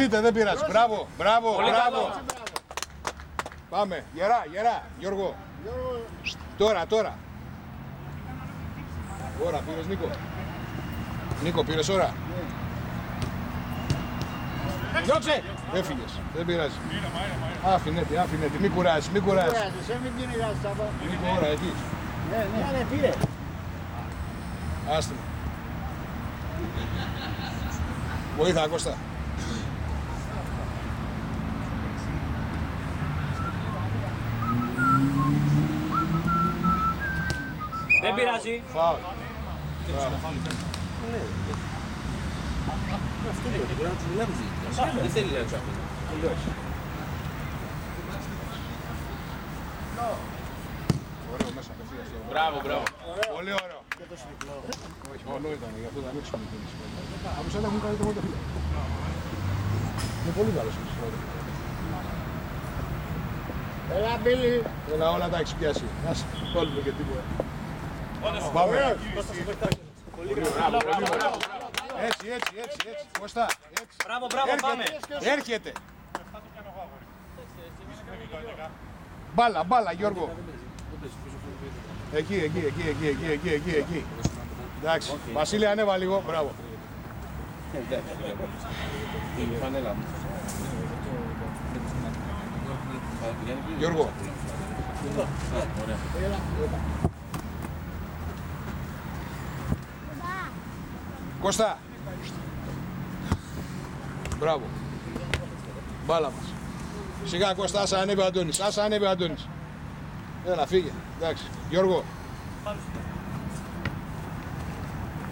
Δείτε, δεν πειράζει. Μπράβο, μπράβο, μπράβο. Πάμε. Γερά, γερά. Γιώργο. Τώρα, τώρα. Ώρα, πήρες Νίκο. Νίκο, πήρες ώρα. Διώξε! Έφυγες. Δεν πειράζει. Άφηνε τη, άφηνε τη. Μην κουράζεις, μην κουράζεις. Κουράζεσαι, μην κυνηγάς τα πάντα. Νίκο, ώρα, εκεί. Ναι, ναι, ναι, πήρε. Άστο. Βοήθα, Κώστα. Δεν πειράζει. Φάουλ. Δεν θέλει να τσάπει. Ωραίο μέσα απευθείας. Μπράβο, μπράβο. Πολύ ωραίο. Όχι, μόνο ήταν, γι' αυτό δεν ανοίξουμε την ιστορία. Από σένα μου κάνει το μόνο φίλο. Είναι πολύ καλός ο Σιώδη. Έλα, Μπίλι. Έλα, όλα τα έχεις πιάσει. Να σε κόλλουμε και τίποτα. Πάμε. Έτσι, έτσι, έτσι, έτσι. Κώστα, έτσι. Μπράβο, μπράβο, πάμε. Έρχεται. Μπάλα, μπάλα, Γιώργο. Εκεί, εκεί, εκεί, εκεί, εκεί, εκεί, εκεί, εκεί. Εντάξει, Βασίλη ανέβα λίγο, μπράβο. Την φανέλα μου. Γιώργο, Κώστα. Μπράβο. Μπάλα μας. Σιγά Κώστα, άσα ανέβει ο Αντώνης. Άσα ανέβει ο Αντώνης. Έλα, φύγε. Εντάξει. Γιώργο.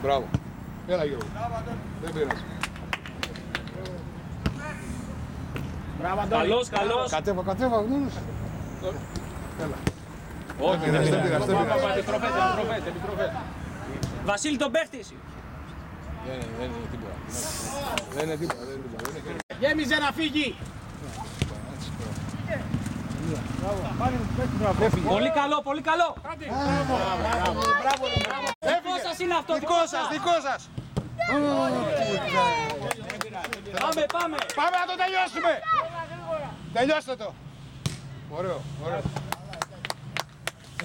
Μπράβο. Έλα Γιώργο. Δεν πειράζει. Καλός, καλός. Κατέβα, κατέβα. νους. Έλα. Όχι, Δεν πειράζει, δεν πειράζει, δεν πειράζει. Επιτροπέτε, επιτροπέτε, επιτροπέτε. Βασίλη τον παίχτη εσύ. Δεν είναι- δεν είναι τίποτα. Δεν είναι τίποτα. Δεν είναι τίποτα. Δεν είναι τίποτα. Γέμιζε να φύγει. Πολύ καλό, πολύ καλό. Δικό σας είναι αυτό. Δικό σας, δικό σας. Πάμε, πάμε. Πάμε να το τελειώσουμε. Τελειώστε το. Ωραίο, ωραίο.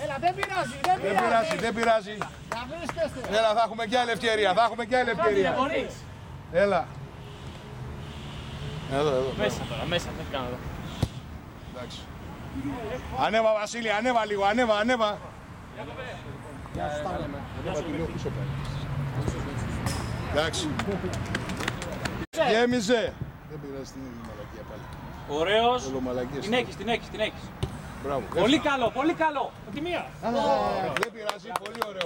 Έλα, δεν πειράζει, δεν Δεν πειράζει, πειράζει. δεν πειράζει. Να βρίσκεστε. Έλα, θα έχουμε και άλλη ευκαιρία. Θα έχουμε και άλλη ευκαιρία. Μπορείς. Έλα. Εδώ, εδώ. Μέσα τώρα, μέσα. Δεν κάνω εδώ. Εντάξει. Ανέβα, Βασίλη, ανέβα λίγο, ανέβα, ανέβα. Ανέβα τη λίγο πίσω πάλι. Εντάξει. Γέμιζε. Δεν πειράζει την ίδια μαλακία πάλι. Ωραίος. Όλο μαλακίες. Την έχεις, την έχεις, την έχεις. Μπράβο. Πολύ καλό, πολύ καλό. Τη μία. Δεν πειράζει, πολύ ωραίο.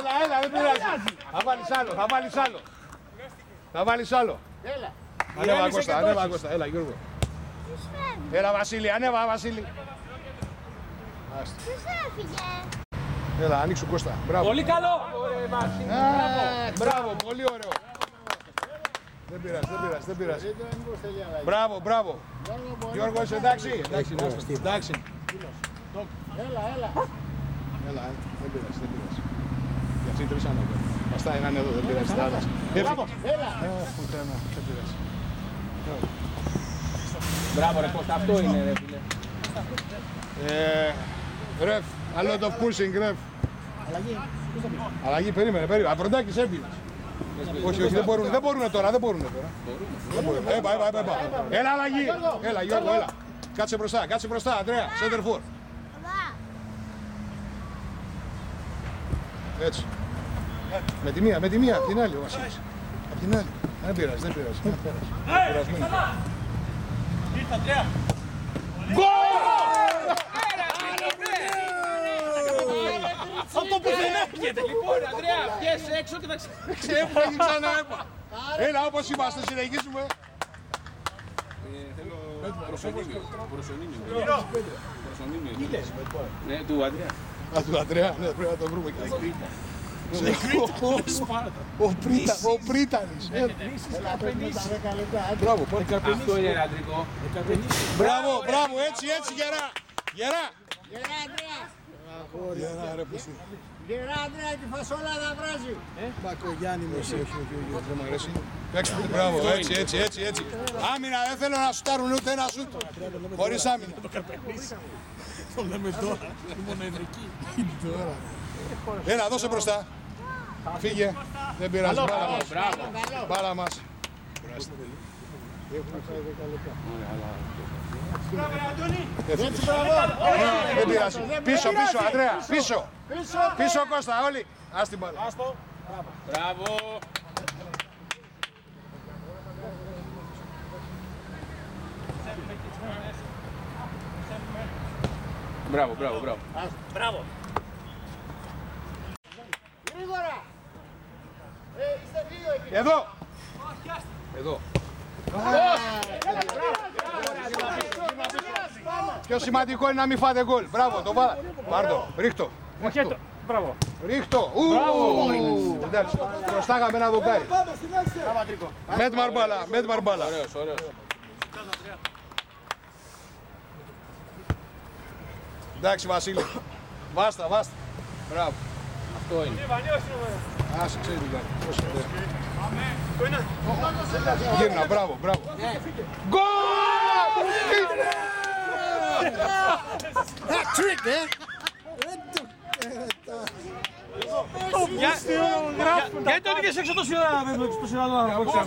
Έλα, έλα, δεν πειράζει. Θα βάλεις άλλο, θα βάλεις άλλο. Θα βάλεις άλλο. Έλα. Ανέβα Ηρέμησε Κώστα, και το ανέβα έχεις. Κώστα. Έλα Γιώργο. Έλα Βασίλη, ανέβα Βασίλη. Άστα. Ποιος έφυγε; Έλα, ανοίξου Κώστα. Μπράβο. Πολύ καλό. Α, Μπράβο, πολύ ωραίο. Δεν πειράζει, δεν πειράζει, δεν πειράζει. Δεν μήπως θέλει αλλαγή. Μπράβο, μπράβο. Γιώργο, μπορεί. Γιώργο, είσαι εντάξει. Εντάξει, να είμαστε. εντάξει. Έλα, έλα. Έλα, ε, δεν πειράζει, δεν πειράζει. Για αυτοί τρεις άνω. Αυτά είναι εδώ, δεν πειράζει. τα άλλα. Μπράβο, Έφυγε. έλα. Α, πουτάνα, Δεν πειράζει. Μπράβο, ρε Κώστα, αυτό είναι, ρε φίλε. Ε, Ρεφ, a lot of pushing, ρεφ. Αλλαγή. Αλλαγή, περίμενε, περίμενε. Απροντάκης έμπειρες. Όχι, όχι, δεν μπορούν, δεν μπορούν τώρα, δεν μπορούν τώρα. Δεν μπορούν. Έπα, έπα, έπα, έπα. Έλα, αλλαγή. Έλα, Γιώργο, έλα. Κάτσε μπροστά, κάτσε μπροστά, Αντρέα, center for. Μπα. Έτσι. Με τη μία, με τη μία, απ' την άλλη ο Βασίλης. Απ' την άλλη. Δεν πειράζει, δεν πειράζει. Δεν πειράζει. Κουρασμένοι. Αυτό που δεν έρχεται. Λοιπόν, Ανδρέα, πιέσαι έξω και θα ξε... Ξέφαγε ξανά έπα. Έλα, όπως είμαστε, συνεχίζουμε. Προσωνύμιο. Προσωνύμιο. Προσωνύμιο. Ναι, του Ανδρέα. Α, του Αντρέα, ναι, πρέπει να το βρούμε και εκεί. Ο Πρίτα, ο Πρίτανης. Ε, Έλα, παίρνουμε τα 10 λεπτά. άντε. Μπράβο, πότε Αυτό είναι ρε αντρικό. Μπράβο, μπράβο, έτσι, έτσι, γερά. Γερά. Έλα, Ανδρέα. Γερά, ρε, πούστη. Γερά Αντρέα τη φασόλα θα βράζει. Μπακογιάννη μου, όχι, όχι, όχι. Δεν μου αρέσει. Παίξτε, μπράβο, έτσι, έτσι, έτσι, έτσι. Άμυνα, δεν θέλω να σουτάρουν ούτε ένα σουτ. Χωρίς άμυνα. Το λέμε τώρα. Ήμουν εκεί. Τώρα. Έλα, δώσε μπροστά. Φύγε. Δεν πειράζει. Μπάλα μας. Μπράβο. Μπάλα μας. Έτσι μπράβο. Δεν πειράζει. Πίσω, πίσω, Ανδρέα. Πίσω. Πίσω. Πίσω, Κώστα, όλοι. Ας την μπάλα. Μπράβο. Μπράβο, μπράβο, μπράβο. Μπράβο. Γρήγορα. Ε, είστε δύο εκεί. Εδώ. Εδώ. Πιο σημαντικό είναι να μην φάτε γκολ. Μπράβο, το βάλα. Πάρτο, ρίχτω. Μοχέτο. Μπράβο. Ρίχτω. Ου, Εντάξει, προστάγαμε ένα δοκάρι. Μέτ μαρμπάλα, μέτ μαρμπάλα. Ωραίος, ωραίος. Εντάξει, Βασίλη. Βάστα, βάστα. Μπράβο. Αυτό είναι. Άσε, ξέρει τι κάνει. Πώς είναι. Γύρνα, μπράβο, μπράβο. Γκολ! Trick, ε! Γιατί το πήγες έξω τόση ώρα με το τόση ώρα να παίξω.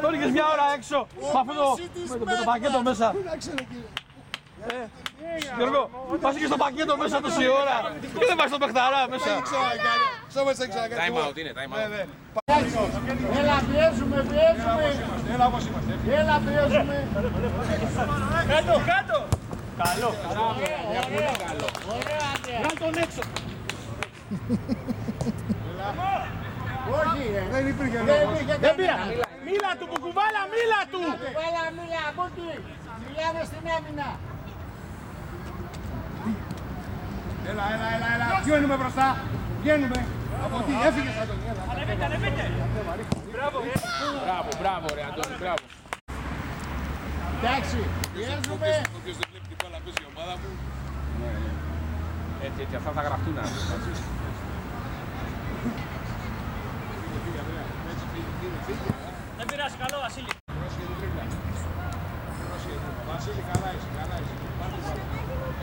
Το πήγες μια ώρα έξω με αυτό το, με το, με το πακέτο μέσα. Ε, Γιώργο, πας και στο πακέτο μέσα τόση ώρα και δεν πας στο παιχταρά μέσα. Στο μέσα ξανακάνει. Time out είναι, time out. Έλα πιέζουμε, πιέζουμε. Έλα όπως είμαστε. Έλα πιέζουμε. Κάτω, κάτω. Καλό. Ωραία Αντρέα. Βγάλ' τον έξω. Όχι, ε. Δεν υπήρχε Δεν λόγος. υπήρχε Δεν πήρα. κανένα. Μίλα του κουκουβάλα, μίλα του. Βάλα μίλα από εκεί. Μιλάμε στην άμυνα. Έλα, έλα, έλα, έλα. Βγαίνουμε μπροστά. Βγαίνουμε. Από εκεί, έφυγες Αντώνη. Έλα. Ανεβείτε, ανεβείτε. Μπράβο. Μπράβο, μπράβο, ρε Αντώνη, μπράβο. Εντάξει, πιέζουμε. Όποιος δεν βλέπει την μπάλα παίζει η ομάδα μου. Έτσι, έτσι, αυτά θα γραφτούν. ας πούμε, έτσι. Δεν πειράζει, καλό Βασίλη. Πρόσχε την τρίπλα. Πρόσχε. Βασίλη, καλά είσαι, καλά είσαι.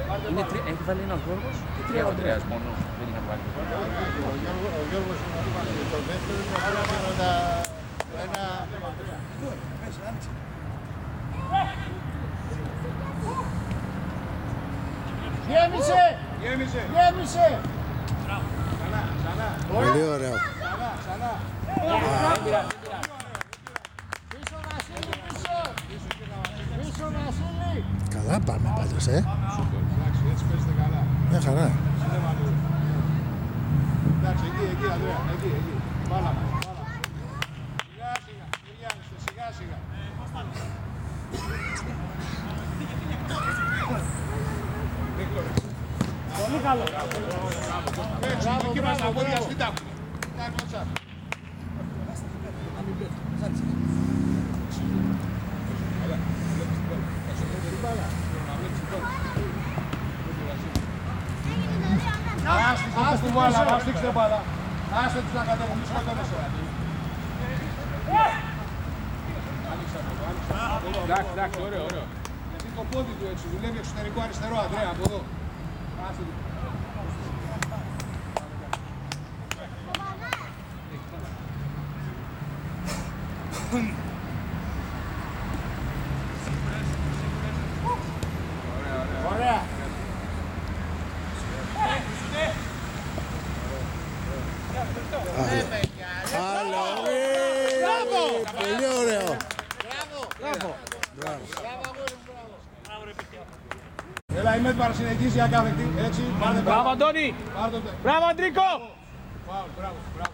Πάρτε την μπάλα. Είναι τρία, έχει βάλει ένα Γιώργος και τρία ο Ανδρέας μόνο. Δεν είχαν βάλει. Ο Γιώργος- Ο Γιώργος είναι ο Γιώργος. Το δεύτερο είναι ο Γιώργος. τα- Ένα... Γέμισε! Γέμισε. Γέμισε! Ξανά, ξανά, Πολύ ωραίο. ξανά, ξανά. Πίσω Βασίλη, πίσω! Πίσω Βασίλη! Καλά πάμε πάντως, ε. Εντάξει, έτσι παίζετε καλά. Μια χαρά. Εντάξει, εκεί, εκεί, Ανδρέα, εκεί, εκεί. Μπάλα μας, μπάλα μας. Σιγά, σιγά, Κυριάννησε, σιγά, σιγά. Πολύ καλό. Έτσι, Μπράβο, εκεί μας τα μπράβο, πόδια μπράβο. σπίτα μου. Τα κλωτσά. Άστιξε τους την μπάλα, άστιξε την μπάλα. Άστε τους να κατέβουν, μη σκοτώνεσαι. Εντάξει, εντάξει, ωραίο, ωραίο. Γιατί το πόδι του έτσι δουλεύει εξωτερικό αριστερό, Ανδρέα, από εδώ. Άστε του. Ωραία! Άλλο. ε, Πολύ ωραίο. Έλα, η Μέτμαρ συνεχίζει ακάθεκτη. Έτσι, πάρτε Μπράβο, μπάλα. Αντώνη. Πάρτε το. Μπράβο, Αντρίκο. Φάουλ, μπράβο, μπράβο.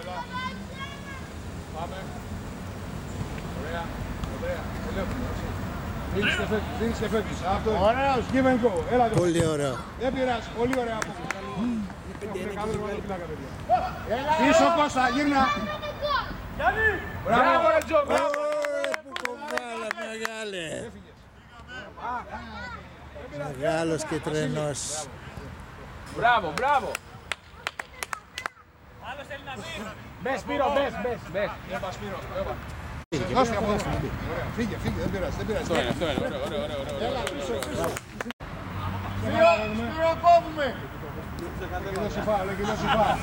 Έλα. Πάμε. Ωραία, ωραία. Ελεύθερο, έτσι. Δίνεις και φεύγεις, δίνεις και φεύγεις. Αυτό είναι. Ωραίος! Give and go. Έλα εδώ. Πολύ ωραίο. Δεν πειράζει, πολύ ωραία από Καλό ρόλο, πλάκα, παιδιά. Έλα! Πίσω Κώστα, γύρνα. Γιάννη. Μπράβο. Μπράβο, ρε Τζο. Μπράβο. Ω, Που κοβάλα μεγάλε. Μεγάλος και τρένος. Μπράβο, μπράβο. Μπες Σπύρο, μπες, μπες. Μπες. Έμπα, Σπύρο, έμπα. Δώσε από εδώ. Ωραία, Φύγε, φύγε, δεν πειράζει, δεν πειράζει. Αυτό είναι, αυτό είναι. Ωραίο, ωραίο, ωραίο, ωραίο. Σπύρο, κόβουμε. Εκεί δώσε φάουλ, εκεί δώσε φάουλ.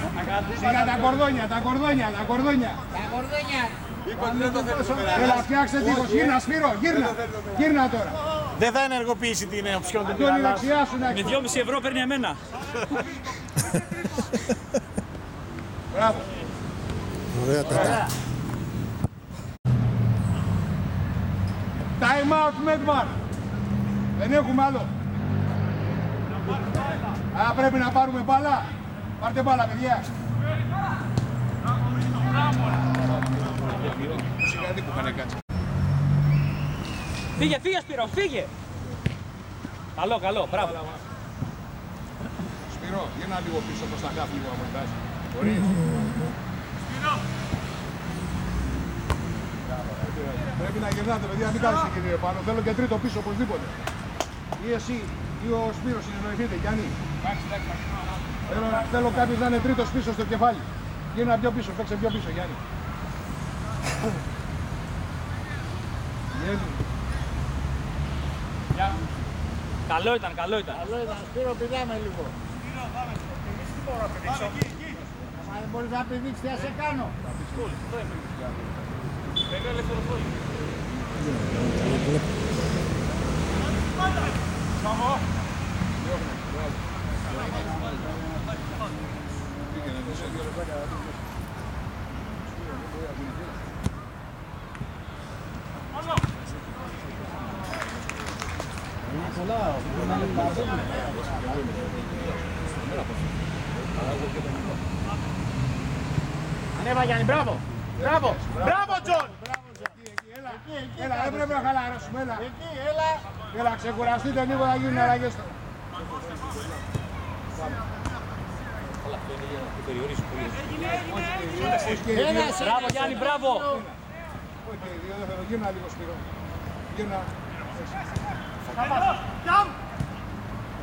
Σιγά τα κορδόνια, τα κορδόνια, τα κορδόνια. Τα κορδόνια. Έλα, φτιάξε τείχος, γύρνα Σπύρο, γύρνα. Γύρνα τώρα. Δεν θα ενεργοποιήσει την οψιόν του Αντώνη, δεξιά σου να Με 2,5 ευρώ παίρνει εμένα. Μπράβο. Ωραία τα Time out, Medmar. Δεν έχουμε άλλο. Α, πρέπει να πάρουμε μπάλα. Πάρτε μπάλα, παιδιά. Σιγά δεν που είχαν κάτσει. Φύγε, φύγε Σπύρο, φύγε. Καλό, καλό, μπράβο. Σπύρο, γύρνα λίγο πίσω προς τα χάφη λίγο να βοηθάς. Μπορείς. Πρέπει να γυρνάτε, παιδιά, μην κάνεις εκεί πάνω. Θέλω και τρίτο πίσω οπωσδήποτε. Ή εσύ ή ο Σπύρος συνεννοηθείτε, Γιάννη. Θέλω, θέλω κάποιος να είναι τρίτος πίσω στο κεφάλι. Γύρνα πιο πίσω, παίξε πιο πίσω, Γιάννη. Γιάννη. Καλό ήταν, καλό ήταν. Καλό ήταν. Σπύρο, πηδάμε λίγο. Μα δεν μπορείς να πηδήξεις, τι θα σε κάνω; Ανέβα Γιάννη, μπράβο. Μπράβο, μπράβο Τζον. Έλα, δεν πρέπει να χαλαρώσουμε, έλα. Εκεί, έλα. Έλα, ξεκουραστείτε λίγο να γίνουν αλλαγές. Ένα, Μπράβο Γιάννη, μπράβο. Όχι, δύο δεν θέλω. Γύρνα λίγο Σπύρο. Γύρνα.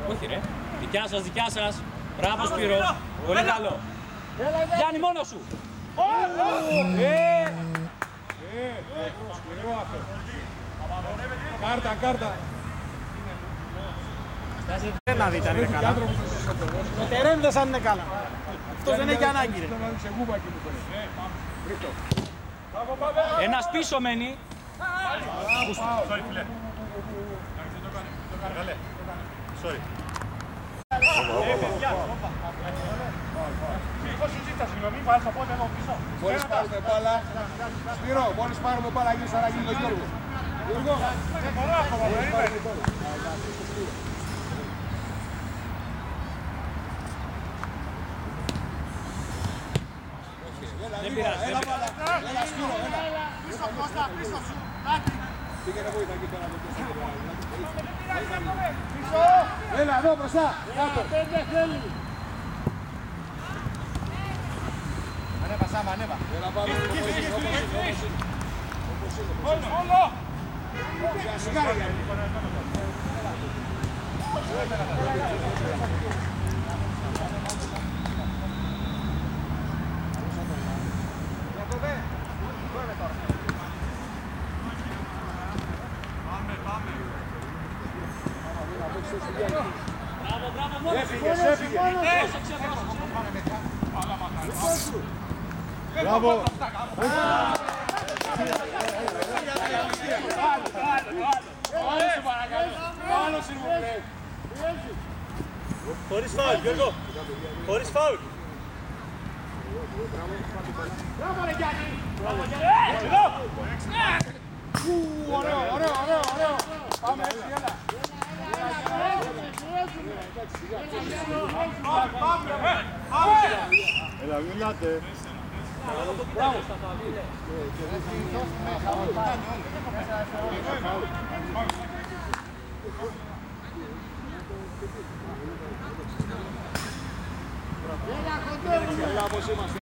Όχι ρε. Δικιά σας, δικιά σας. Μπράβο Σπύρο. Πολύ καλό. Γιάννη μόνος σου. Ε, Ε, σκληρό αυτό. Κάρτα, κάρτα. να δείτε αν είναι Έχει καλά. άνθρωπος να σας αποδώσει. Το τερέν δεν σαν είναι καλά. Αυτός δεν έχει ανάγκη ρε. Θέλω να δεις εγούβα εκεί που θέλει. Ρίχτω. Ένας πίσω μένει. Μόλις πάρουμε μπάλα. Σπύρο, μόλις πάρουμε μπάλα γίνει σαν να γίνει το Γιώργο. Γιώργο. Μόλις πάρουμε μπάλα. Δεν πειράζει. Έλα μπάλα. Έλα Σπύρο, έλα. Πήγαινε βοήθεια εκεί πέρα. Έλα εδώ μπροστά. Κάτω. Ανέβα, Σάμα, ανέβα. Έλα πάμε. Όπως είναι, όπως είναι, όπως είναι. Όπως είναι. Για σιγά, Γιάννη. Έφυγες, έφυγες. Μπράβο. Χωρίς φάουλ, Γιώργο. Χωρίς φάουλ. Ωραίο, ωραίο, ωραίο, ωραίο. Πάμε έτσι, έλα. Έλα, μιλάτε. Έλα, όπως είμαστε.